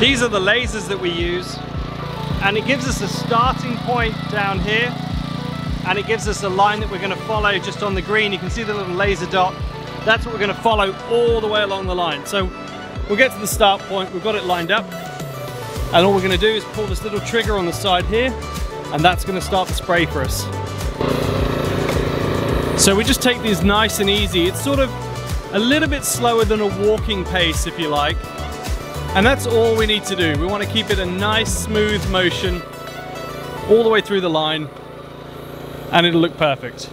These are the lasers that we use and it gives us a starting point down here and it gives us a line that we're going to follow just on the green. You can see the little laser dot. That's what we're going to follow all the way along the line. So we'll get to the start point, we've got it lined up and all we're going to do is pull this little trigger on the side here and that's going to start the spray for us. So we just take these nice and easy. It's sort of a little bit slower than a walking pace if you like. And that's all we need to do. We want to keep it a nice smooth motion all the way through the line and it'll look perfect.